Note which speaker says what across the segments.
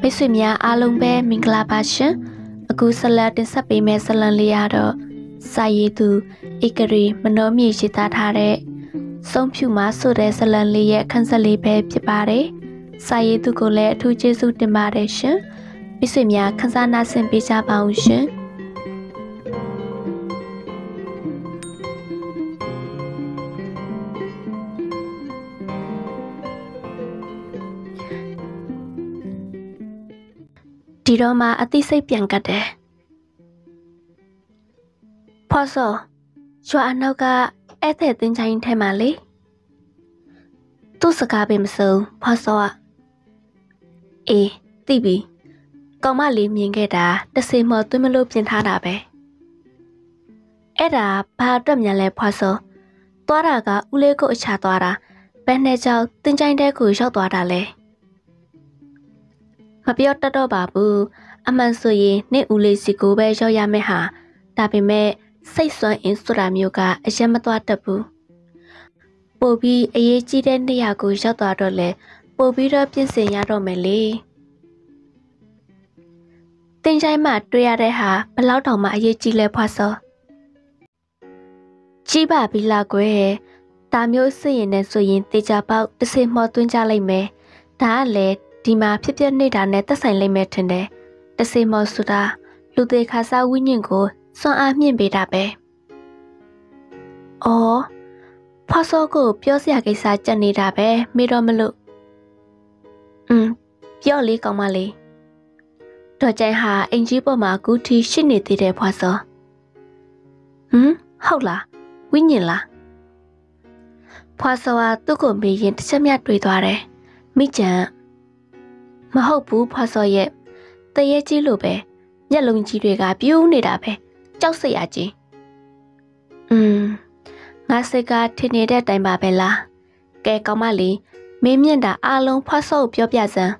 Speaker 1: မိတ်ဆွေများအားလုံးပဲမင်္ဂလာပါရှင်အခုဆက်လက်တင်ဆက်ပေးမယ့်ဇလံလေးရတော့စာရေးသူဧကရီမနောမြေရေးသားထားတဲ့ဆုံးဖြူမဆိုတဲ့ဇလံလေးရဲ့ခန်းဆက်လေးပဲဖြစ်ပါတယ်စာရေးသူကိုလည်းအထူးကျေးဇူးတင်ပါတယ်ရှင်မိတ်ဆွေများခန်းစားနာဆင်ပေးကြပါအောင်ရှင် ဒီတော့မှအသိစိတ်ပြန်ကတ်တယ်ဖော်စောရွာအနောက်ကဧည့်သည်တင်ချိုင်းထဲမှာလေသူ့စကားပဲမစုံဖော်စောကအေးသိပြီကောင်မလေးမြင်ခဲ့တာတစေမော်သွင်းမလို့ပြင်ထားတာပဲအဲ့ဒါဘာအတွက်မြန်လဲဖွာစောသွားတာကဦးလေးကိုအချာသွားတာဘယ်နဲ့ကြောင့်တင်ချိုင်းတဲကိုရောက်သွားတာလဲမ ပြောတတ်တော့ပါဘူးအမှန်ဆိုရင်နေ့ဦးလေးစီကိုပဲရောက်ရမယ်ဟာဒါပေမဲ့စိတ်ဆွမ်းအင်းဆိုတာမျိုးကအရင်မသွားတတ်ဘူးပို့ပြီးအရေးကြီးတဲ့နေရာကိုရောက်သွားတော့လေပို့ပြီးတော့ပြင်ဆင်ရတော့မယ်လေတင်ချိုင်းမှာတွေ့ရတဲ့ဟာဘလောက်တောင်မှအရေးကြီးလဲဖွာစောကြီးပါပြီလားကွယ်ဒါမျိုးစရင်နဲ့ဆိုရင်တေချာပေါက်တစ်စင်မော်သွင်းကြလိုက်မယ်ဒါကလည်း ဒီမှာဖြစ်ပျက်နေတာနဲ့သက်ဆိုင်လိမ့်မယ်ထင်တယ်။တစေမော်ဆိုတာလူသေးခါစားဝိညာဉ်ကိုစွန့်အားမြင့်ပေးတာပဲ။အော်ဖွာစောကိုပြောစရာကိစ္စကြက်နေတာပဲမေတော့မလို့။อืมပြောလေးကောင်းမလေး။တော်ကျန်ဟာအင်ကြီးပေါ်မှာကူထီရှိနေသေးတယ်ဖွာစော။ဟမ်ဟုတ်လားဝိညာဉ်လား။ဖွာစောကသူ့ကိုမေးရင်တစ်ချက်မြတ်တွေ့သွားတယ်။မိကျန် မဟုတ်ဘူးဖွာစောရဲ့တရေကြီးလိုပဲမျက်လုံးကြီးတွေကပြူးနေတာပဲကြောက်စရာကြီးอืมငါစိတ်ကထင်နေတဲ့အတိုင်းပါပဲလားကဲကောင်းမလေးမင်းမြင့်တာအားလုံးဖွာစောကိုပြောပြစမ်း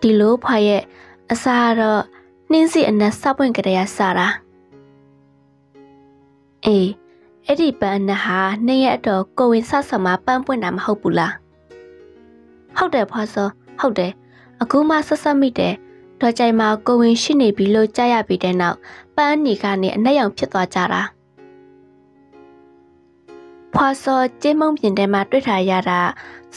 Speaker 1: ဒီလိုဖွာရဲ့အစားတော့နှင်းစီအနက်စပွင့်ကြရစတာအေးအဲ့ဒီပန်းအနက်ဟာနှစ်ရက်အတော့ကိုဝင်ဆဆမှာပန်းပွင့်တာမဟုတ်ဘူးလားဟုတ်တယ်ဖွာစော ဟုတ်တယ်အခုမှဆက်ဆက်မိတယ်ဒေါ်ကြိုင်မှာကိုဝင်ရှိနေပြီလို့ကြားရပြီးတဲ့နောက်ပန်းနီကနေအနက်ရောင်ဖြစ်သွားကြတာဖွာစောကျင်းမုံပြင်ထဲမှာတွေ့ထားရတာ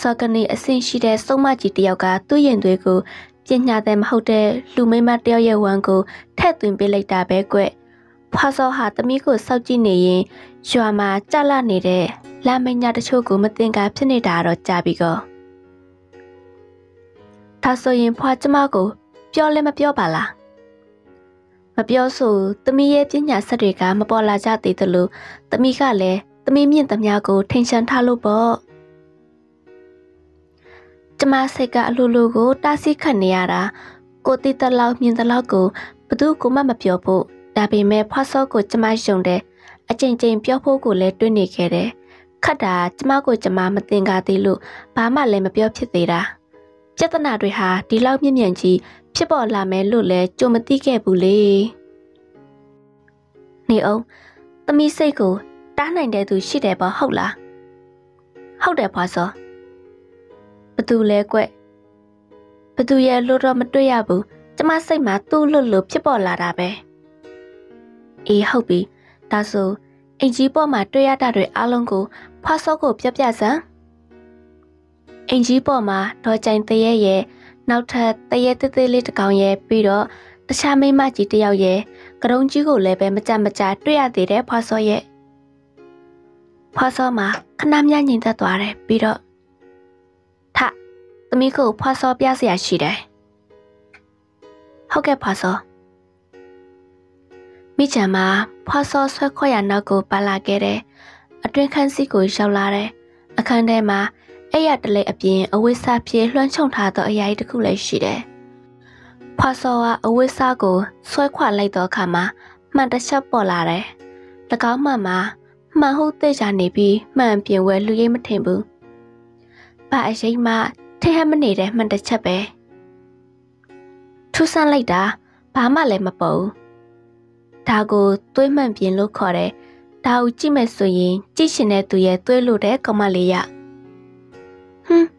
Speaker 1: စောကနေအဆင့်ရှိတဲ့စုံမကြီးတယောက်ကသူ့ရင်သွေးကိုပညာတဲ့မဟုတ်တဲ့လူမိမတယောက်ရဲ့ဝမ်းကိုထက်သွင်းပေးလိုက်တာပဲကွဖွာစောဟာသမီးကိုစောက်ကြည့်နေရင်ရွာမှာကြလနေတဲ့လာမညာတချို့ကိုမတင်ကားဖြစ်နေတာတော့ကြာပြီကော ဒါဆိုရင်ဖွာကျမကိုပြောလဲမပြောပါလားမပြောဆိုသမီးရဲ့ပညာဆက်တွေကမပေါ်လာကြသေးသလိုသမီးကလည်းသမီးမြင့်သမျှကိုထိန်ချန်ထားလို့ပေါ့ကျမစိတ်ကအလိုလိုကိုတားဆီးခတ်နေရတာကိုတိတလောက်မြင်တလောက်ကိုဘသူကမှမပြောဖို့ဒါပေမဲ့ဖွားစောကိုကျမယုံတယ်အချိန်ချင်းပြောဖို့ကိုလည်းတွေးနေခဲ့တယ်ခတ်တာကျမကိုကျမမတင်ကားသေးလို့ဘာမှလည်းမပြောဖြစ်သေးတာ ပြဿနာတွေဟာဒီလောက်မြင့်မြတ်ကြီးဖြစ်ပေါ်လာမယ်လို့လည်းကြုံမသိခဲ့ဘူးလေနေအောင်သမီးစိတ်ကိုတားနိုင်တဲ့သူရှိတယ်ပေါ့ဟုတ်လားဟုတ်တယ်ဖွာစောဘသူလဲကွဘသူရဲ့လို့တော့မတွေ့ရဘူးကျမစိတ်မှာသူ့လို့လို့ဖြစ်ပေါ်လာတာပဲအေးဟုတ်ပြီဒါဆိုအင်ကြီးပေါ်မှာတွေ့ရတာတွေအလုံးကိုဖွာစောကိုပြပြစမ်း အင်ကြီးပေါ်မှာဒေါ်ကြိုင်တရဲရဲ့နောက်ထပ်တရဲသေးသေးလေးတစ်ကောင်ရဲ့ပြီးတော့တခြားမိမကြီးတယောက်ရဲ့ကရုံကြီးကိုလည်းပဲမကြမကြတွေ့ရသေးတယ်ဖွာစောရဲ့ဖွာစောမှာခဏမြညင်သက်သွားတယ်ပြီးတော့ထသမီးကိုဖွာစောပြစရာရှိတယ်ဟုတ်ကဲ့ဖွာစောမိချံမှာဖွာစောဆွဲခေါ်ရနောက်ကိုပါလာခဲ့တယ်အတွင်ခန်းစီကိုရောက်လာတယ်အခန်းထဲမှာ အဲ့ရတလဲအပြင်အဝိစာပြေလွှမ်းခြုံထားသောအရာတစ်ခုလည်းရှိတယ်။ဖွာစောကအဝိစာကိုဆွဲခွာလိုက်သောအခါမှာမှန်တစ်ချက်ပေါ်လာတယ်။၎င်းမှမှာမှန်ဟုတ်သိကြနေပြီးမှန်ပြင်ဝဲလူရိပ်မထင်ဘူး။ဘာအရေးမှထင်ဟမနေတဲ့မှန်တစ်ချက်ပဲ။ထူးဆန်းလိုက်တာဘာမှလည်းမပေါ်ဘူး။ဒါကိုသွေးမှန်ပြင်လို့ခေါ်တယ်။ဒါကိုကြည့်မယ်ဆိုရင်ကြည့်ရှင်တဲ့သူရဲ့သွေးလို့တဲ့ကောင်မလေးရ။ ဟွန်း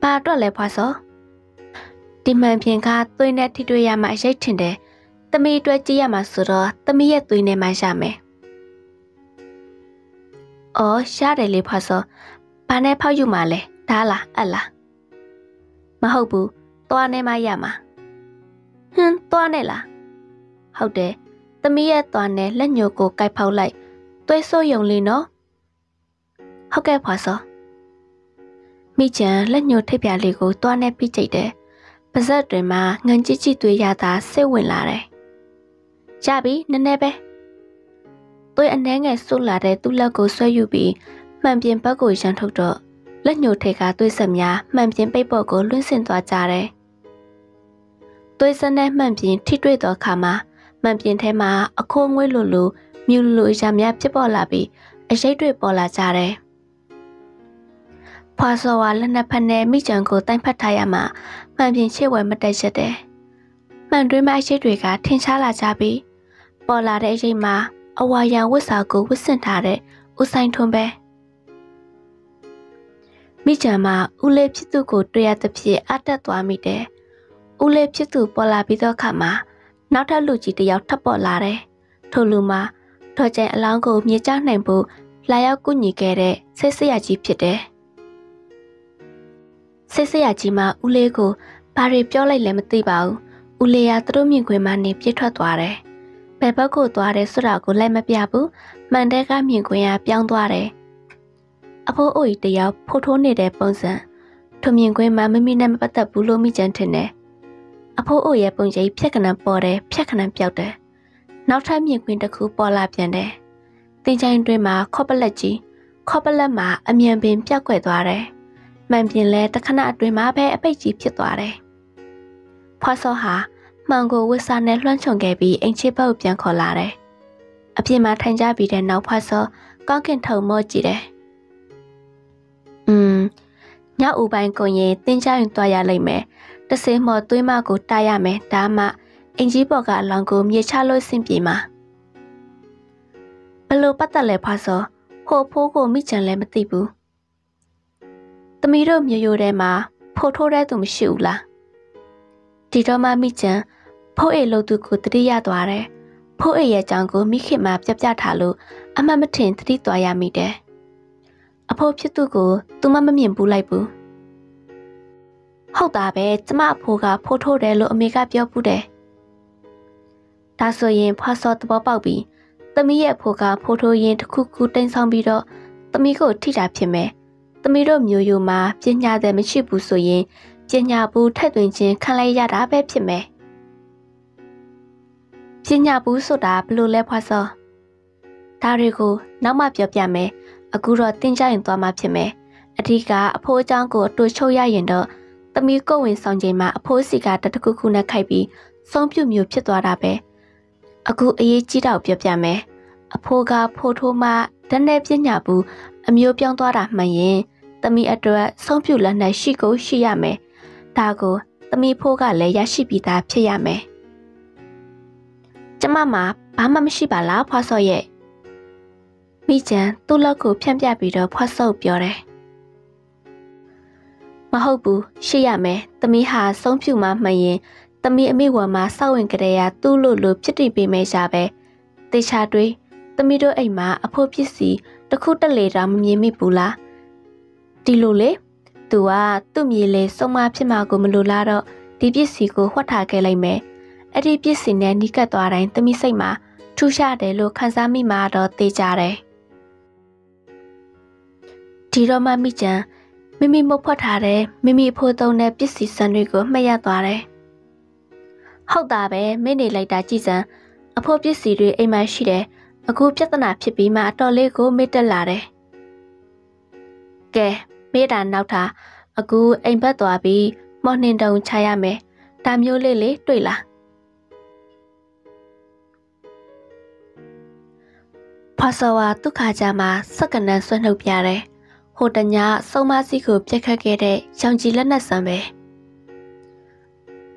Speaker 1: ဘာအတွက်လဲဖွာစောဒီမှန်ဖြင့်ကသွေးနဲ့ထိတွေ့ရမှရိတ်ထင်တယ်။သမီးအတွက်ကြည့်ရမှာဆိုတော့သမီးရဲ့သွေးနဲ့မှရမယ်။အော်ရှားတယ်လေဖွာစော။ဘာနဲ့ဖောက်ယူမှာလဲ။ဒါလားအလား။မဟုတ်ဘူး။သွားနဲ့မှရမှာ။ဟင်းသွားနဲ့လား။ဟုတ်တယ်။သမီးရဲ့သွားနဲ့လက်ညှိုးကိုကိုက်ဖောက်လိုက်။သွေးဆိုးယုံလေးနော်။ဟုတ်ကဲ့ဖွာစော။ မိချန်လက်ညှိုးထိပ်ပြလေးကိုသွားနဲ့ပြီးကြိတ်တယ်။ပါဇက်တွင်မှငန်ကြည့်ကြည့်သွေးရတာစိတ်ဝင်လာတယ်။ကြပြီနည်းနည်းပဲ။သွေးအနှဲငယ်ဆုတ်လာတဲ့သူ့လက်ကိုဆွဲယူပြီးမှန်ပြင်ဘက်ကိုရန်ထုတ်တော့လက်ညှိုထိတ်ကသွေးဆက်များမှန်ပြင်ပိတ်ပေါ်ကိုလွှင့်ဆင်သွားကြတယ်။သွေးစက်နဲ့မှန်ပြင်ထိတွေ့သောအခါမှာမှန်ပြင်ထဲမှာအခိုးငွေ့လိုလိုမြူလိုရများဖြစ်ပေါ်လာပြီးအရှိတ်တွေပေါ်လာကြတယ်။ ဖွာစောဝါလက်နှစ်ဖက်နဲ့မိကြံကိုတိုင်ဖက်ထားရမှမှန်ပြင်ချစ်ဝဲမတက်ရက်တယ်။မှန်တွင်းမအရှိတ်တွေကထင်ရှားလာကြပြီးပေါ်လာတဲ့အချိန်မှာအဝါရံဝတ်စာကိုဝတ်ဆင်ထားတဲ့ဦးဆိုင်ထွန်းပဲမိကြံမှာဦးလေးဖြစ်သူကိုတွေ့ရသဖြင့်အတက်သွားမိတယ်။ဦးလေးဖြစ်သူပေါ်လာပြီးတော့ခါမှာနောက်ထပ်လူကြီးတယောက်ထပ်ပေါ်လာတယ်။ထို့လူမှာထော်ကျန်အလောင်းကိုမြေကျနိုင်ဖို့လာရောက်ကူညီခဲ့တဲ့ဆိတ်ဆရာကြီးဖြစ်တယ်။ ဆိတ်ဆရာကြီးမှဦးလေးကိုဘာတွေပြောလိုက်လဲမသိပါဘူး။ဦးလေးကသူတို့မြင်ခွင်မှနေပြစ်ထွက်သွားတယ်။ဘယ်ဘက်ကိုသွားတယ်ဆိုတာကိုလည်းမပြဘူး။မှန်တဲ့ကမြင်ခွင်ကပြောင်းသွားတယ်။အဖိုးအိုကြီးတယောက်ဖိုးထိုးနေတဲ့ပုံစံထိုမြင်ခွင်မှမမိနဲ့မပတ်သက်ဘူးလို့မိကြံထင်တယ်။အဖိုးအိုရဲ့ပုံရိပ်ဖြက်ကနံပေါ်တယ်ဖြက်ကနံပြောက်တယ်။နောက်ထပ်မြင်ခွင်တစ်ခုပေါ်လာပြန်တယ်။တင်ချိုင်းတွင်မှာခေါပလက်ကြီးခေါပလက်မှာအမြန်ပင်ပြောက်ွယ်သွားတယ်။ မှန်ပြင်လဲတခဏအတွင်းမှာပဲအပိတ်ကြီးဖြစ်သွားတယ်။ဖွာစောဟာမှန်ကိုဝစ်စာနဲ့လွှမ်းခြုံခဲ့ပြီးအိမ်ချစ်ဘက်ပြန်ခေါ်လာတယ်။အပြင်မှာထိုင်ကြပြီးတဲ့နောက်ဖွာစောကောင်းကင်ထုံမော့ကြည့်တယ်။อืมညဦးပိုင်းကိုရင်တင်းကြရင်တွားရလိမ့်မယ်။တစင်းမော်သွေးမကိုတားရမယ်ဒါမှအင်ကြီးပေါ်ကအလောင်းကိုမြေချလို့ဆင်ပြေမှာဘလို့ပတ်သက်လဲဖွာစောဟိုဖိုးကိုမိချန်လည်းမသိဘူး။ သမီးတို့မျိုးရိုးထဲမှာဖိုးထိုးတဲ့သူမရှိဘူးလား။ဒီတော့မှမိချန်ဖိုးအေလို့သူကိုတတိယသွားတယ်။ဖိုးအေရဲ့ကြောင့်ကိုမိခင်မှပြပြထားလို့အမှတ်မထင်တတိသွားရမိတယ်။အဖိုးဖြစ်သူကိုသူမမမြင်ဘူးလိုက်ဘူး။ဟုတ်တာပဲကျမအဖိုးကဖိုးထိုးတယ်လို့အမေကပြောဘူးတယ်။ဒါဆိုရင်ဖွာစောသဘောပေါက်ပြီးသမီးရဲ့ဖိုးကဖိုးထိုးရင်တစ်ခုခုတိမ်ဆောင်ပြီးတော့သမီးကိုထိတာဖြစ်မယ် သမီးတို့မျိုးရိုးမှာပညာသည်မရှိဘူးဆိုရင်ပညာဘူးထက်သွင်းခြင်းခံလိုက်ရတာပဲဖြစ်မယ်။ပညာဘူးဆိုတာဘလို့လဲဖွာစောဒါတွေကိုနောက်မှပြောပြမယ်။အခုတော့တင်ကြရင်သွားမှဖြစ်မယ်။အထီးကအဖိုးအကြောင်းကိုအတူချုပ်ရရင်တော့သမီးကိုဝင်ဆောင်ချိန်မှာအဖိုးစီကတတခုခုနဲ့ခိုက်ပြီးဆုံးပြုမျိုးဖြစ်သွားတာပဲ။အခုအေးကြီးတော့ပြောပြမယ်။အဖိုးကဖိုးထိုးမှဓာ တ်နဲ့ပညာဘူးအမျိုးပြောင်းသွားတာမှန်ရင်သမီးအတွက်ဆုံးဖြူလက်၌ရှိကိုရှိရမယ်။ဒါကိုသမီးဖိုးကလည်းရရှိပြီးသားဖြစ်ရမယ်။ကျမမှာဘာမှမရှိပါလားဖွားစော့ရဲ့။မိချန်သူ့လက်ကိုဖြန့်ပြပြီးတော့ဖွားစော့ပြောတယ်။မဟုတ်ဘူးရှိရမယ်။သမီးဟာဆုံးဖြူမှမှန်ရင်သမီးအမိဝါမှာစောက်ဝင်ကြတဲ့ရသူ့လိုလိုဖြစ်တည်ပေးမယ်ရှာပဲ။တေချာတွေး သမီးတို့အိမ်မှာအဖို့ပစ္စည်းတခုတက်လေတာမမြင်မိဘူးလားဒီလိုလေသူကသူ့မြေလေစုံမဖြစ်မှာကိုမလိုလားတော့ဒီပစ္စည်းကိုဟွက်ထားခဲ့လိုက်မယ်အဲ့ဒီပစ္စည်းနဲ့နီးကပ်သွားတိုင်းသမီးစိတ်မှာထူးခြားတယ်လို့ခံစားမိမှာတော့သိကြတယ်ဒီတော့မှမိချန်မိမိမဖွက်ထားတဲ့မိမိအဖို့သုံးတဲ့ပစ္စည်းစံတွေကိုမှတ်ရသွားတယ်ဟုတ်တာပဲမင်းနေလိုက်တာကြည်စံအဖို့ပစ္စည်းတွေအိမ်မှာရှိတယ် အခုပြဿနာဖြစ်ပြီးမှအတော်လေးကိုမေ့တက်လာတယ်။ကဲမေးတာနောက်ထားအခုအိမ်ဘက်သွားပြီးမော်နှင်တုံချရမယ်။ဒါမျိုးလေးလေးတွေ့လား။ဖာဆဝါဒုက္ခကြမှာစက္ကနန်းဆွနှုတ်ပြတယ်။ဟိုတညာစုံမစီကိုပြက်ခတ်ခဲ့တဲ့ရောင်ကြီးလက်နက်ဆံပဲ။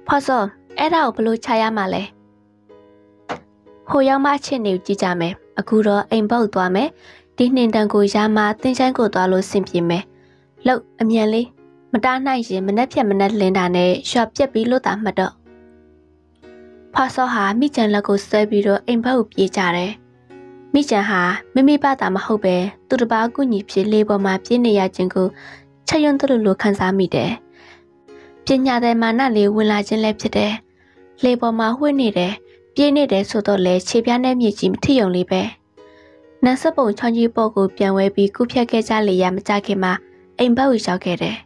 Speaker 1: ဖာဆောအဲ့ဒါကိုဘလို့ချရမှာလဲ။ ဟိုရောက်မှချစ်နေကြည့်ကြမယ်အခုတော့အိမ်ပေါက်သွားမယ်ဒီနှင်တန်ကိုရမသင်ချိုင်းကိုသွားလို့ဆင်ပြေမယ်လောက်အမြန်လေးမတားနိုင်ရင်မနှက်ဖြက်မနှက်လင်းတာနဲ့ရွှပြက်ပြီးလို့တာမှတ်တော့ဖာဆောဟာမိချန်လက်ကိုဆွဲပြီးတော့အိမ်ဘက်ကိုပြေးကြတယ်မိချန်ဟာမိမိဘာသာမဟုတ်ပဲသူတစ်ပါးကူညီဖြစ်လေးပေါ်မှာပြင်းနေရခြင်းကိုချက်ရွံ့သလိုလိုခံစားမိတယ်ပညာတဲ့မာနလေးဝင်လာခြင်းလည်းဖြစ်တယ်လေပေါ်မှာဝှက်နေတယ် ပြေးနေတယ်ဆိုတော့လေခြေပြားနဲ့မြေကြီးမထိယုံလေးပဲနတ်စပုံချောင်းကြီးပေါ်ကိုပြန်ဝဲပြီးကုဖြတ်ခဲ့ကြလေရမကြခင်မှာအိမ်ဘက်ကိုရောက်ခဲ့တယ်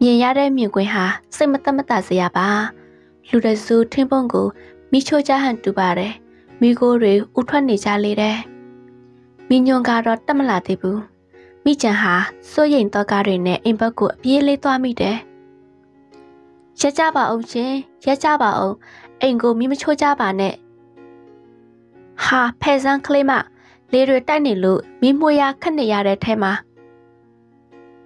Speaker 1: မြင်ရတဲ့မြင်ကွင်းဟာစိတ်မသက်မသာစရာပါလူတစုထင်းပုံကိုမိချိုကြဟန်တူပါတယ်မိကိုတွေဥထွက်နေကြလေတယ်မိညွန်ကတော့တက်မလာသေးဘူးမိချန်ဟာစိုးရိမ်တော့ကားတွေနဲ့အိမ်ဘက်ကိုအပြေးလေးသွားမိတယ်ရက်ကြပါအောင်ရှင်ရက်ကြပါအောင် အိမ်ကိုမိမချိုးကြပါနဲ့ဟာဖဲဆန်းကလေးမလေတွေတိုက်နေလို့မိမွေရခက်နေရတဲ့ထဲမှာ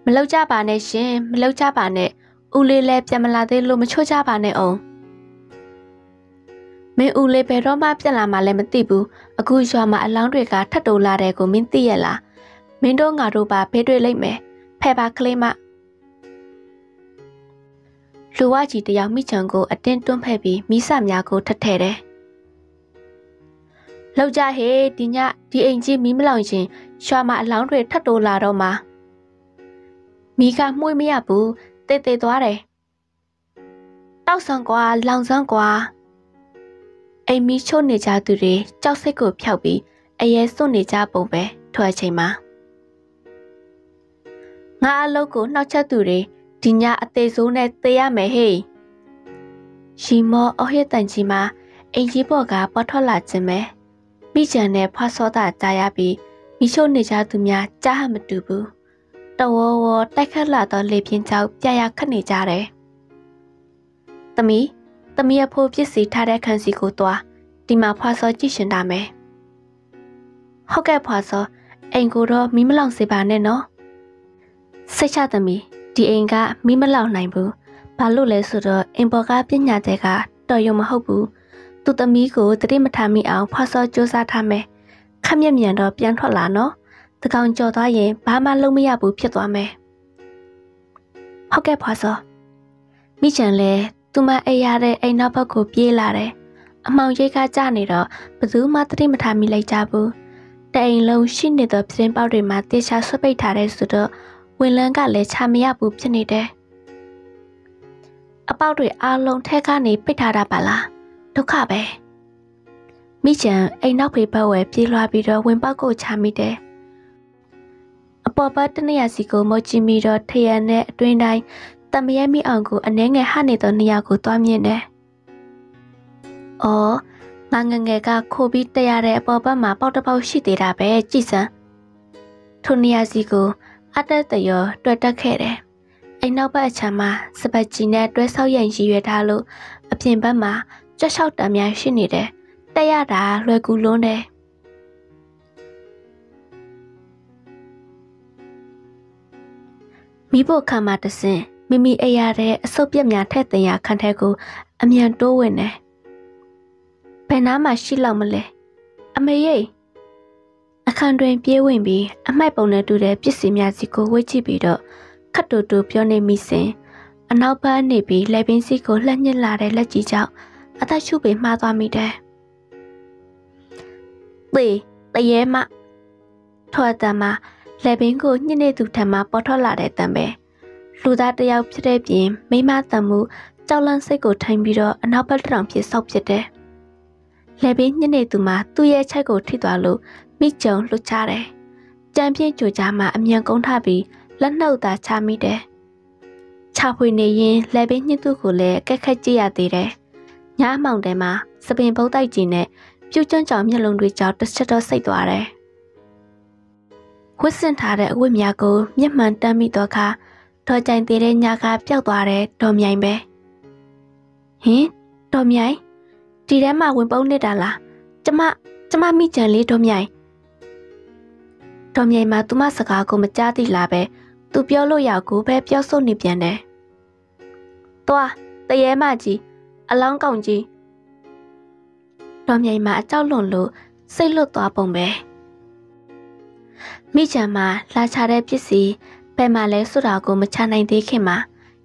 Speaker 1: မလောက်ကြပါနဲ့ရှင်မလောက်ကြပါနဲ့ဦးလေးလည်းပြန်မလာသေးလို့မချိုးကြပါနဲ့အောင်မင်းဦးလေးဘယ်တော့မှပြန်လာမှလည်းမသိဘူးအခုရွာမှာအလောင်းတွေကထပ်တိုးလာတဲ့ကိုမင်းသိရလားမင်းတို့ငါတို့ပါဘေးတွေ့လိမ့်မယ်ဖဲပါကလေးမ လူဝကြီးတယောက်မိချံကိုအတင်းတွန်းဖက်ပြီးမိစများကိုထထဲတယ်လောက်ကြဟေးဒီညဒီအိမ်ကြီးမီးမလောင်ရင်ရွာမှာအလောင်းတွေထပ်တိုးလာတော့မှာမိကမှုမရဘူးတိတ်တိတ်သွားတယ်တောက်ဆန်ကွာလောင်ဆန်းကွာအိမ်မီချို့နေကြသူတွေကြောက်စိတ်ကိုဖျောက်ပြီးအရဲစွန့်နေကြပုံပဲထွက်ချိန်မှာငါအလုပ်ကိုနှောက်ချက်သူတွေ ဒီညအသေးစိုးနဲ့သေရမယ်ဟေ့ရီမောအဟစ်တန်ကြီးမှာအင်ကြီးပေါ်ကပေါ်ထွက်လာခြင်းပဲမိချန်နဲ့ဖွားစောတာကြားရပြီးမိချို့နေကြသူများကြားဟမတူဘူးတဝဝတိုက်ခတ်လာသောလေပြင်းကြောင့်ပြရခတ်နေကြတယ်။သမီးသမီးအဖိုးပစ္စည်းထားတဲ့ခန်းစီကိုသွားဒီမှာဖွာစောကြည့်ရှင်တာမယ်။ဟုတ်ကဲ့ဖွာစောအိမ်ကိုတော့မီးမလောင်စေပါနဲ့နော်။စိတ်ချသမီး ဒီအိမ်ကမီးမလောင်နိုင်ဘူး။ဘာလို့လဲဆိုတော့အင်ပေါ်ကပညာတဲ့ကတော်ရုံမဟုတ်ဘူး။သူသမီးကိုတတိမထားမိအောင်ဖွာစောစူးစမ်းထားမယ်။ခက်မြက်မြန်တော့ပြန်ထွက်လာနော်။တကောင်ကြော်သွားရင်ဘာမှလုံးမရဘူးဖြစ်သွားမယ်။ဟုတ်ကဲ့ဖွာစောမိချန်လဲသူမအိပ်ရတဲ့အိမ်နောက်ဘက်ကိုပြေးလာတယ်။အမောင်ရိတ်ကကြနေတော့ဘသူမှတတိမထားမိလိုက်ကြဘူး။တအိမ်လုံးရှိနေသောပြင်းပေါက်တွေမှာတေချာဆွပိတ်ထားတဲ့ဆိုတော့ ဝင်လန်းကလည်းချမရဘူးဖြစ်နေတယ်။အပေါက်တွေအားလုံးထဲကနေပိတ်ထားတာပါလား။ဒုက္ခပဲ။မိချန်အိမ်နောက်ဖေဘက်ဝဲပြေးလွှားပြီးတော့ဝင်ပေါက်ကိုချမိတယ်။အပေါ်ဘက်တနေရာစီကိုမောချီမီတော့ထရန်နဲ့အတွင်းတိုင်းတမရဲမိအောင်ကိုအနှဲငယ်ဟနေသောနေရာကိုတွားမြင်တယ်။အော်ငါငငယ်ကခိုးပြီးတရတဲ့အပေါ်ဘက်မှာပေါက်တပေါက်ရှိသေးတာပဲကြည်စမ်း။ထိုနေရာစီကို အတက်တရောတွေ့တက်ခဲ့တယ်။အိမ်နောက်ဘက်အချမ်းမှာစပတ်ကြီးနဲ့တွဲဆောက်ရန်ရည်ရွယ်ထားလို့အပြင်ဘက်မှာကြက်လျှောက်တံများရှိနေတယ်။တက်ရတာလွယ်ကူလွန်းတယ်။မိဖို့ခံမှာတဆင်မိမိအိပ်ရတဲ့အဆုပ်ပြက်များထက်တင်ရခန့်ထဲကိုအမြန်တိုးဝင်တယ်။ဘယ်နားမှရှိလောက်မလဲ။အမေရိ အခန်းတွင်ပြေးဝင်ပြီးအမိုက်ပုံနဲ့တူတဲ့ပစ္စည်းများစီကိုဝှေ့ကြည့်ပြီးတော့ခတ်တူတူပြောနေမိစဉ်အနောက်ဘက်နေပြီးလက်ပင်စီကိုလှက်ညစ်လာတဲ့လက်ကြီးကြောင့်အသက်ရှူပေမှားသွားမိတယ်။သေတရေမထော်တမ်းမှာလက်ပင်ကိုညှစ်နေသူထံမှပေါ်ထွက်လာတဲ့တံပဲ။လူသားတယောက်ဖြစ်တဲ့ပြင်မိမတန်မှုကြောက်လန့်စိတ်ကိုထိုင်ပြီးတော့အနောက်ဘက်တောင်ဖြစ်ဆောက်ဖြစ်တယ်။လက်ဘေးညနေသူမှသူ့ရဲ့ချက်ကိုထိသွားလို့ မိကြုံလှုပ်ချတယ်။ကြံပြင်းကြိုကြားမှာအမြန်ကုန်းထပြီးလက်နှုတ်သာချမိတယ်။ချဖွေနေရင်လက်ဘေးညှစ်သူကိုလည်းကက်ခက်ကြည့်ရသေးတယ်။ညမောင်တဲမှာစပင်ပုတ်တိုက်ကြီးနဲ့ပြုတ်ကျွန်းကြောင်မျက်လုံးတွေကြောင့်တစ်ချက်တော့စိတ်သွားတယ်။ဝှစ်စင်ထားတဲ့အဝတ်များကိုမျက်မှန်တမ်းမိတော့ခါတော်ကြိုင်သေးတဲ့ညကပျောက်သွားတဲ့တော်မြိုင်ပဲဟင်တော်မြိုင်ဒီထဲမှာဝင်ပုန်းနေတာလားကျမကျမမိကြံလေးတော်မြိုင် တော်မြိုင်မှာသူမစကားကိုမကြားသိလားပဲသူပြောလို့ရကိုပဲပြောဆိုနေပြန်တယ်သွားတရေမကြီးအလောင်းကောင်ကြီးတော်မြိုင်မှာအကြောက်လွန်လို့စိတ်လွတ်သွားပုံပဲမိချံမှာလာချတဲ့ပစ္စည်းဘယ်မှာလဲဆိုတာကိုမချနိုင်သေးခင်မှာ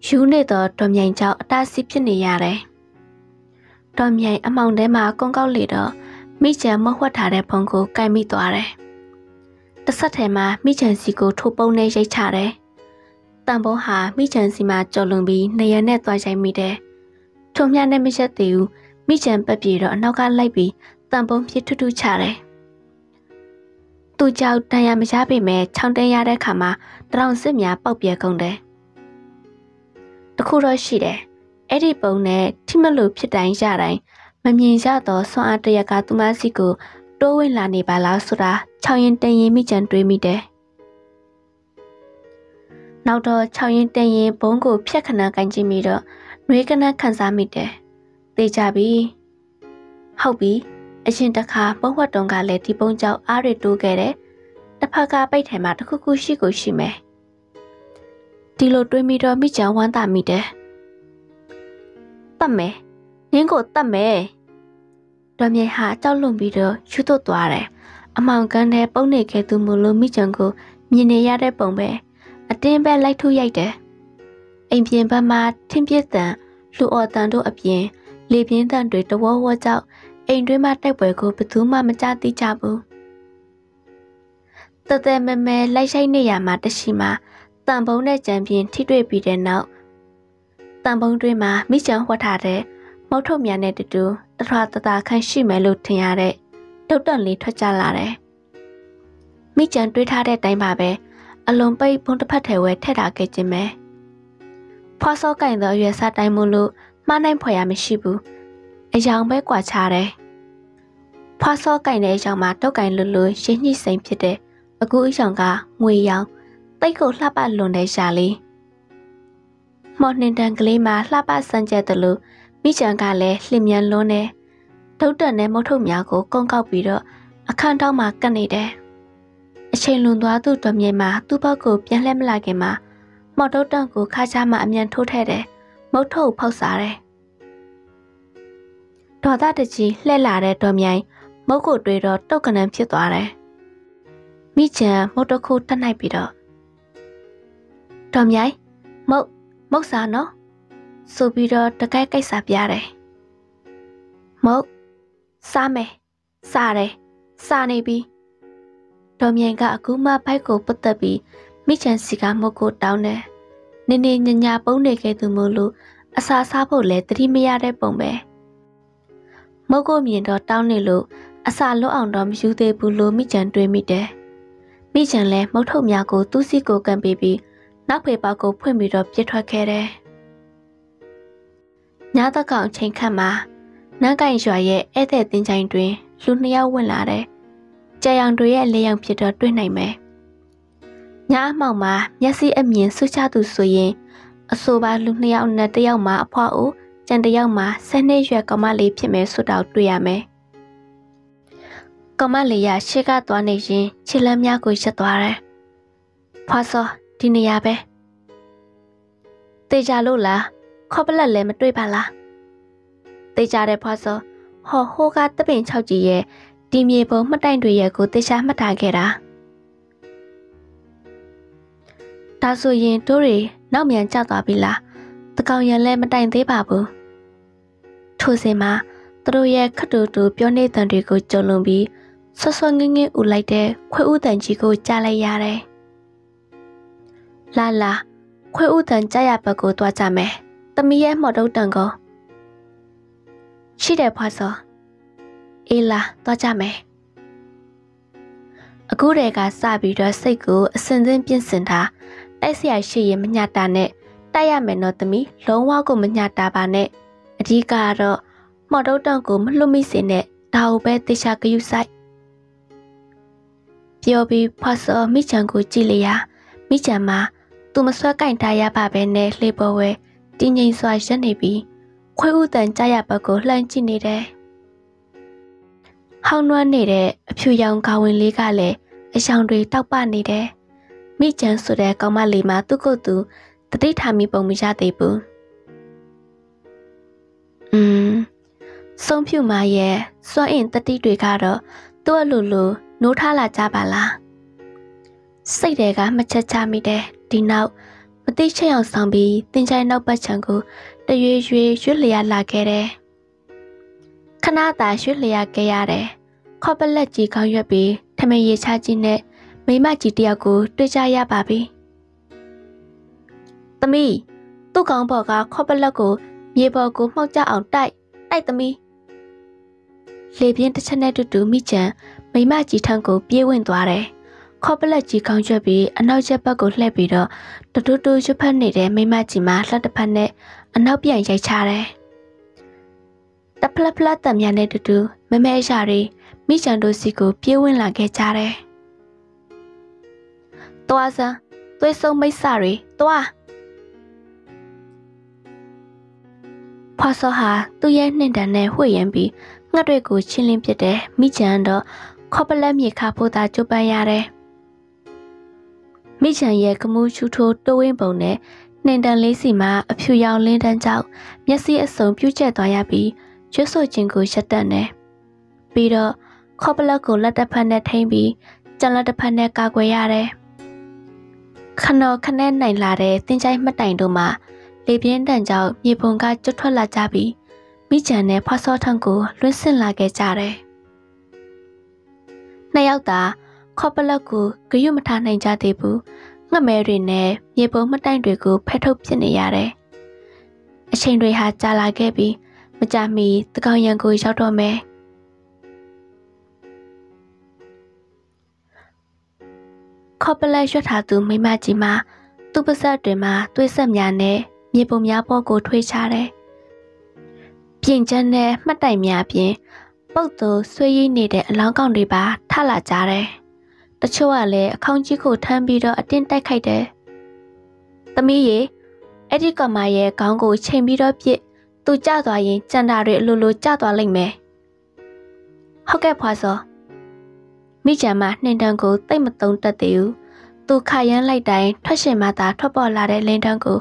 Speaker 1: ယူနေတော့တော်မြိုင်ကြောင့်အတားဆီးဖြစ်နေရတယ်။တော်မြိုင်အမောင်ထဲမှာကုန်းကောက်လေတော့မိချံမဝှက်ထားတဲ့ဖုံကိုကင်မိသွားတယ်။ တစ်ဆက်ထဲမှာမိချံစီကိုထိုးပုံနဲ့ရိတ်ချတယ်။တန်ပုံးဟာမိချံစီမှာကြော်လွန်ပြီးနေရနဲ့သွားဆိုင်မိတယ်။ထုံမြနဲ့မရက်သေးဘူးမိချံပက်ပြေတော့အနောက်ကလိုက်ပြီးတန်ပုံးဖြစ်ထူးထူးချတယ်။သူကြောက်တန်ရမရပေမဲ့ခြောင်တင်ရတဲ့ခါမှာတရောင်စစ်များပေါက်ပြဲကုန်တယ်။တခုတော့ရှိတယ်။အဲ့ဒီပုံနဲ့ထိမလို့ဖြစ်တိုင်းရတိုင်းမမြင်ရသောဆွမ်းအားတရက်ကသူမစီကို တိုးဝင်လာနေပါလားဆိုတာခြောင်ရင်တင်ရင်မိကြံတွေးမိတယ်။နောက်တော့ခြောင်ရင်တင်ရင်ဘုံကိုဖြတ်ခဏကန်ကြည့်မိတော့နှွေးကနခန်းစားမိတယ်။သိကြပြီ။ဟုတ်ပြီ။အရင်တစ်ခါပုံဝတ်တုံးကလည်းဒီပုံကြောင့်အားရတိုးခဲ့တယ်။တစ်ဖက်ကပိတ်ထဲမှာတစ်ခုခုရှိကိုရှိမယ်။ဒီလိုတွေးမိတော့မိကြံဝမ်းသာမိတယ်။ပတ်မယ်။နင်းကိုတတ်မယ် တော်မြိုင်ဟာကြောက်လွန်ပြီးတော့ယူသွတ်သွားတယ်အမောင်ကန်းတဲ့ပုံနေခဲ့သူမလို့မိချံကိုမြင်နေရတဲ့ပုံပဲအတင်းပဲလိုက်ထုတ်ရိုက်တယ်အိမ်ပြင်ဘက်မှာထင်းပြစ်တန်လူအော်တန်တို့အပြင် လေပြင်းတန်တွေတဝေါဝေါကြောက်အိမ်တွင်းမှာတိုက်ပွဲကိုဘယ်သူမှမကြသိကြဘူးတသက်မဲမဲလိုက်ဆိုင်နေရမှာတရှိမှာတန်ပုံးနဲ့ကြံပြင်းထိတွေ့ပြီးတဲ့နောက်တန်ပုံးတွင်းမှာမိချံဝှက်ထားတဲ့မုတ်ထုတ်များနဲ့တူတူတ ထွာတတာခန့်ရှိမယ်လို့ထင်ရတဲ့တုတ်တန်လေးထွက်ကြလာတယ်။မိကြံတွေးထားတဲ့အတိုင်းပါပဲအလွန်ပိတ်ဘုံတစ်ဖက်ထဲဝဲထက်တာခဲ့ခြင်းပဲ။ဖွာစောကင်သောအရွယ်စားတိုင်းမို့လို့မှားနိုင်ဖွယ်ရမရှိဘူး။အယောင်ပဲကွာခြားတယ်။ဖွာစောကင်တဲ့အယောင်မှာတောက်ကင်လွတ်လွတ်ရင်းညှိစိမ်ဖြစ်တဲ့အခုအယောင်ကငွေရောင်တိတ်ကိုလှပလွန်တဲ့ရှာလေး။မော်နှင်တန်ကလေးမှာလှပစမ်းကြတယ်လို့ မိချံကလည်းလှင်မြန်လွန်းနေဒုတ်တက်နဲ့မုတ်ထုတ်များကိုကုန်းကောက်ပြီးတော့အခန်းတောင်းမှာကပ်နေတယ်အချိန်လွန်သွားသူတော်မြေမှာသူ့ဘက်ကိုပြန်လှည့်မလာခင်မှာမော်တုတ်တန်ကိုခါချမှအမြန်ထိုးထဲတယ်မုတ်ထုတ်ဖောက်စားတယ်ဒေါ်သားတကြီးလှည့်လာတဲ့တော်မြိုင်မုတ်ကိုတွေ့တော့တုတ်ကနန်းဖြစ်သွားတယ်မိချံမုတ်တခုတက်နိုင်ပြီးတော့တော်မြိုင်မုတ်မုတ်စားနော် ဆိုပြီးတော့တကိုက်ကိစ္စပြတယ်။မုတ်စားမယ်စားတယ်စားနေပြီဒေါ်မြိုင်ကအခုမှဘိုက်ကိုပုတ်တက်ပြီးမိချန်စီကမုတ်ကိုတောင်းတယ်။နင်းနေညညာပုံးနေခဲ့သူမို့လို့အစာစားဖို့လည်းတတိမရတဲ့ပုံပဲ။မုတ်ကိုမြင်တော့တောင်းနေလို့အစာလွတ်အောင်တော့မယူသေးဘူးလို့မိချန်တွေးမိတယ်။မိချန်လည်းမုတ်ထုတ်များကိုသူ့စီကိုကန်ပေးပြီးနောက်ဖေပေါက်ကိုဖွင့်ပြီးတော့ပြစ်ထွက်ခဲ့တယ်။ ညသကောင်ချိန်ခန့်မှာနန်းကိုင်ရွာရဲ့ဧည့်သည်တင်ချိုင်တွင်လူနှစ်ယောက်ဝင်လာတယ်။ကြာရောင်တွေရဲ့လေးယောက်ဖြစ်တော့တွေ့နိုင်မယ်။ညအမှောင်မှာမျက်စိအမြင်ဆွချသူဆိုရင်အဆိုပါလူနှစ်ယောက်နဲ့တယောက်မှာအဖွားအိုကျန်တယောက်မှာဆယ်နှစ်ရွယ်ကောင်မလေးဖြစ်မယ်ဆိုတော့တွေ့ရမယ်။ကောင်မလေးရရှေ့ကသွားနေရင်ခြေလမ်းများကိုရက်သွားတယ်။ဖွာစောဒီနေရာပဲ။တေချာလို့လား။ ခေါပလက်လည်းမတွေ့ပါလားသိကြတဲ့ဖွာစောဟောဟိုးကတပင်၆ကြီးရဲ့ဒီမြေပုံမှတ်တိုင်တွေရဲ့ကိုတေချာမှတ်ထားခဲ့တာဒါဆိုရင်တို့တွေနောက်မြန်ကျသွားပြီလားတကောင်ရံလည်းမတိုင်သေးပါဘူးထိုစဉ်မှာသူတို့ရဲ့ခတ်တူတူပြောနေတန်တွေကိုကြုံလွန်ပြီးဆွဆွငင်းငင်းဥလိုက်တဲ့ခွေဥတန်ကြီးကိုကြားလိုက်ရတယ်လာလာခွေဥတန်ကြားရဘက်ကိုတွားကြမယ် သမီးရဲ့မော်တုတ်တန်ကိုရှိတယ်ဖွာစောအေးလာတော့ကြမယ်အခုတည်းကစပြီးတော့စိတ်ကိုအစင်စင်းပြင့်စင်တာတိုက်ဆရာရှိရင်မညတာနဲ့တိုက်ရမယ်နော်သမီးလုံးဝကိုမညတာပါနဲ့အဓိကကတော့မော်တုတ်တန်ကိုမလွတ်မိစေနဲ့ဒါကိုပဲတေချာဂယုဆိုင်ပြောပြီးဖွာစောမိချံကိုကြည့်လျာမိချံမှာသူမဆွဲကင်ထားရပါပဲနဲ့လှေပေါ်ဝဲ တည်ငြိမ်စွာရပ်နေပြီးခွေးဥတန်ကြားရဘက်ကိုလှမ်းကြည့်နေတယ်။ဟောင်းနွမ်းနေတဲ့အဖြူရောင်ကောင်းဝင်လေးကလည်းအယောင်တွေတောက်ပနေတယ်။မိကျန်ဆိုတဲ့ကောင်မလေးမှသူ့ကိုယ်သူတတိထားမိပုံမရသေးဘူး။อืมဆုံးဖြူမရဲ့စွန့်အင်တတိတွေကတော့သူ့အလိုလိုနိုးထားလာကြပါလား။စိတ်တွေကမချက်ချမိတယ်ဒီနောက်ဘ သိချက်အောင်ဆောင်ပြီးတင်ချိုင်နောက်ပတ်ချံကိုတရွေရွေရွှေလျာလာခဲ့တယ်ခဏသာရွှေလျာခဲ့ရတယ်ခေါပလက်ကြီးကောင်းရွက်ပြီးထမရေချကြီးနဲ့မိမကြီးတယောက်ကိုတွေ့ကြရပါပြီသမီးသူ့ကောင်းဘော်ကခေါပလက်ကိုမြေပေါ်ကိုမှောက်ကြအောင်တိုက်တိုက်သမီးလေပြင်းတစ်ချက်နဲ့တူတူမိချံမိမကြီးထံကိုပြေးဝင်သွားတယ် ခေါပလက်ကြီးကောင်းရွက်ပြီးအနောက်ချက်ဘက်ကိုလှည့်ပြီးတော့တတူတူရွတ်ဖက်နေတဲ့မိမကြီးမှာလှက်တစ်ဖက်နဲ့အနောက်ပြန်ရိုက်ချတယ်တဖလက်ဖလက်တံမြနဲ့တူတူမမဲအရာတွေမိချံတို့စီကိုပြေးဝင်လာခဲ့ကြတယ်။သွားစမ်းသွေးဆုံးမိတ်ဆတွေသွားဖွာစောဟာသူ့ရဲ့နှင်တန်နဲ့ဝှေ့ရမ်းပြီးငှက်တွေကိုချင်းလင်းပစ်တယ်မိချံတော့ခေါပလက်မြေခါဖို့သာကြိုးပမ်းရတယ် မိချံရဲ့ကမူးချူထိုးတိုးဝင်းပုံနဲ့နှင်တန်လေးစီမှာအဖြူရောင်လင်းတန်းကြောင့်မျက်စိအစုံပြူးကျက်သွားရပြီးရွှတ်ဆိုခြင်းကိုရှက်တက်နေပြီးတော့ခေါပလက်ကိုလက်တစ်ဖက်နဲ့ထိမ့်ပြီးကြံလက်တစ်ဖက်နဲ့ကာကွယ်ရတယ်ခနော်ခနဲ့နိုင်လာတဲ့တင်ချိုင်းမှတ်တိုင်တို့မှာလေပြင်းတန်ကြောင့်မြေပုံကကျွတ်ထွက်လာကြပြီးမိချန်နဲ့ဖွားစောထံကိုလွှင့်ဆင့်လာခဲ့ကြတယ်နှစ်ယောက်သာ ခေါပလက်ကိုဂယုမထားနိုင်ကြသေးဘူးငှက်မဲတွေနဲ့မြေပုံမှတ်တိုင်တွေကိုဖဲထုတ်ပစ်နေရတယ်အချိန်တွေဟာကြာလာခဲ့ပြီးမကြမီတကောင်ရံကိုရောက်တော့မယ်ခေါပလက်ရွှတ်ထားသူမိမကြီးမှာသူ့ပါဇက်တွေမှာသွေးဆက်များနဲ့မြေပုံများပေါ်ကိုထွေးချတယ်။ပြင်ကျန်းနဲ့မှတ်တိုင်များပြင် ပုတ်သူဆွေးရည်နေတဲ့အလောင်းကောင်တွေပါထလာကြတယ်။ တချို့ကလည်းအခေါင်းကြီးကိုထမ်းပြီးတော့အတင်းတိုက်ခိုက်တယ်။သမီးရေအဲ့ဒီကောင်မရဲ့ခေါင်းကိုချိန်ပြီးတော့ပြစ်သူကြသွားရင်ကြံတာတွေအလိုလိုကြသွားလိမ့်မယ်။ဟုတ်ကဲ့ဖွာစောမိချံမနှင်တန်းကိုတိတ်မတုံးတတ်သေးဘူး။သူခါရမ်းလိုက်တိုင်းထွက်ရှင်မှသာထွက်ပေါ်လာတဲ့လင်းတန်းကို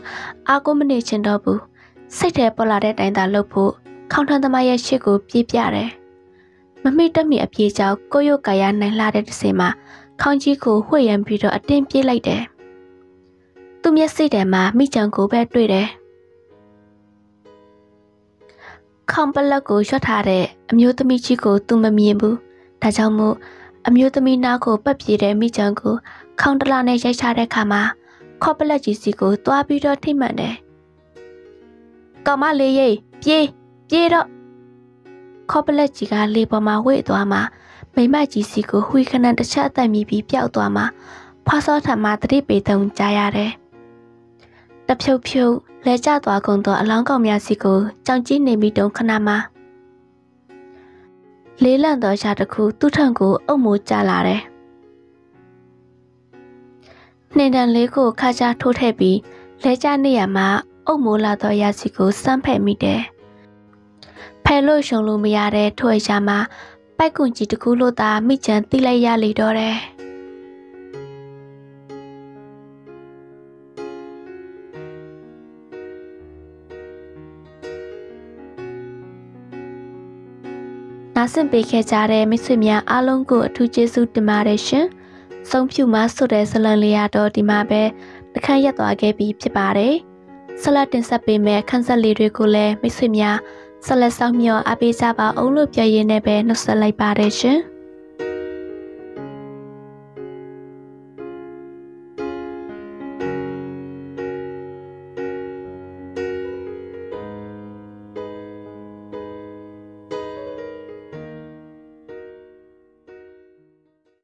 Speaker 1: အာကိုမနေချင်တော့ဘူး။စိတ်ထဲပေါ်လာတဲ့တိုင်းသာလှုပ်ဖို့ခေါင်းထမ်းသမားရဲ့ရှစ်ကိုပြေးပြတယ်။မမိတက်မီအပြေးကြောင့်ကိုရုတ်ကာယနိုင်လာတဲ့တစ်စင်မှာ ခေါင်းကြီးကိုဝှေ့ရမ်းပြီးတော့အတင်းပြေးလိုက်တယ်။သူမျက်စိထဲမှာမိချံကိုပဲတွေ့တယ်။ခေါင်ပလက်ကိုရွှတ်ထားတဲ့အမျိုးသမီးကြီးကိုသူမမြင်ဘူး။ဒါကြောင့်မို့အမျိုးသမီးနားကိုပတ်ပြေးတဲ့မိချံကိုခေါင်းတလာနဲ့ရိုက်ချတဲ့ခါမှာခေါပလက်ကြီးစီကိုတွားပြီးတော့ထိမှန်တယ်။ကောင်မလေးရိပ်ပြေးပြေးတော့ခေါပလက်ကြီးကလေပေါ်မှာဝှေ့သွားမှာ မိမကြီးစီကိုဝှီခဏတစ်ချက်အသက်မြည်ပြီးပျောက်သွားမှာဖွာစောထမှာတတိပေတုံကြားရတယ်။တဖြုတ်ဖြုတ်လဲကျသွားကုန်သောအလောင်းကောင်များစီကိုကြောင်ကြည့်နေမိတုံခဏမှာလေးလန့်သောရှာတစ်ခုသူ့ထံကိုအုပ်မိုးကျလာတယ်။နှင်တန်လေးကိုခါချာထိုးထည့်ပြီးလဲကျနေရမှာအုပ်မိုးလာသောရာစီကိုစမ်းဖက်မိတယ်။ဖယ်လို့ရှုံလို့မရတဲ့ထွေရှာမှာ ပိုက်ကွန်ကြီးတစ်ခုလို့သာမိချန်တိလိုက်ရလေတော့တယ်။နားဆင်ပေးခဲ့ကြတဲ့မိတ်ဆွေများအားလုံးကိုအထူးကျေးဇူးတင်ပါတယ်ရှင်။ဆုံးဖြူမဆိုတဲ့ဇလံလေးရတော့ဒီမှာပဲတခန့်ရက်သွားခဲ့ပြီးဖြစ်ပါတယ်။ဆက်လက်တင်ဆက်ပေးမယ့်ခန်းဆက်လေးတွေကိုလည်းမိတ်ဆွေများ ဆက်လက်ဆောင်မျှော်အားပေးကြပါအောင်လို့ပြောရင်းနဲ့ပဲနှုတ်ဆက်လိုက်ပါတယ်ရှင်။